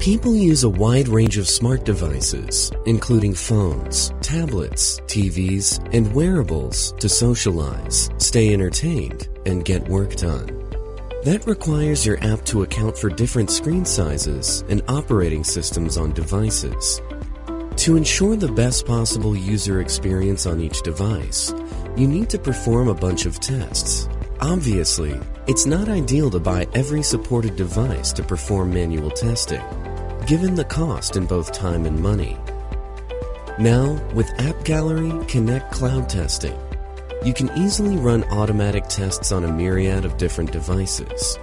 People use a wide range of smart devices, including phones, tablets, TVs, and wearables to socialize, stay entertained, and get work done. That requires your app to account for different screen sizes and operating systems on devices. To ensure the best possible user experience on each device, you need to perform a bunch of tests. Obviously, it's not ideal to buy every supported device to perform manual testing given the cost in both time and money. Now, with AppGallery Connect Cloud Testing, you can easily run automatic tests on a myriad of different devices.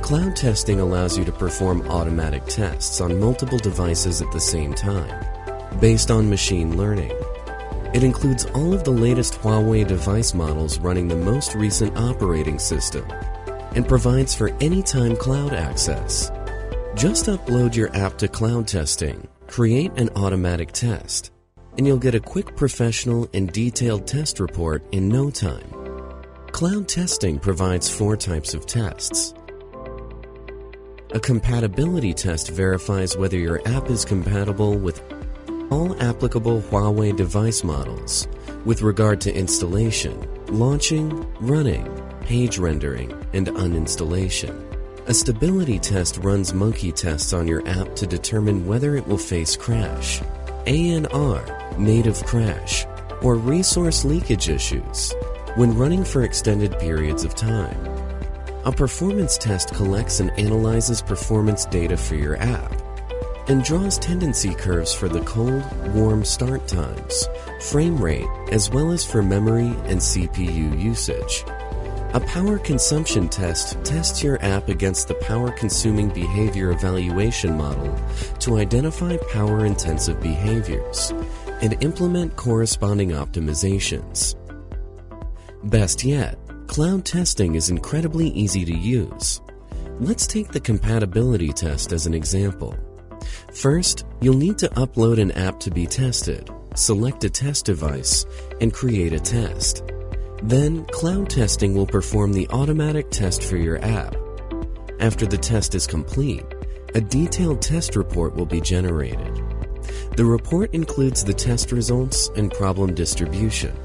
Cloud testing allows you to perform automatic tests on multiple devices at the same time, based on machine learning. It includes all of the latest Huawei device models running the most recent operating system and provides for anytime cloud access. Just upload your app to cloud testing, create an automatic test, and you'll get a quick professional and detailed test report in no time. Cloud testing provides four types of tests. A compatibility test verifies whether your app is compatible with all applicable Huawei device models with regard to installation, launching, running, page rendering, and uninstallation. A stability test runs monkey tests on your app to determine whether it will face crash, ANR, native crash, or resource leakage issues when running for extended periods of time. A performance test collects and analyzes performance data for your app and draws tendency curves for the cold, warm start times, frame rate, as well as for memory and CPU usage. A power consumption test tests your app against the power consuming behavior evaluation model to identify power intensive behaviors and implement corresponding optimizations. Best yet, cloud testing is incredibly easy to use. Let's take the compatibility test as an example. First, you'll need to upload an app to be tested, select a test device, and create a test. Then, cloud testing will perform the automatic test for your app. After the test is complete, a detailed test report will be generated. The report includes the test results and problem distribution,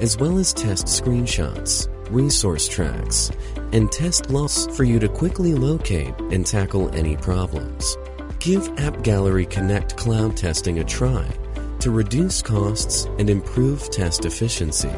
as well as test screenshots, resource tracks, and test logs for you to quickly locate and tackle any problems. Give AppGallery Connect cloud testing a try to reduce costs and improve test efficiency.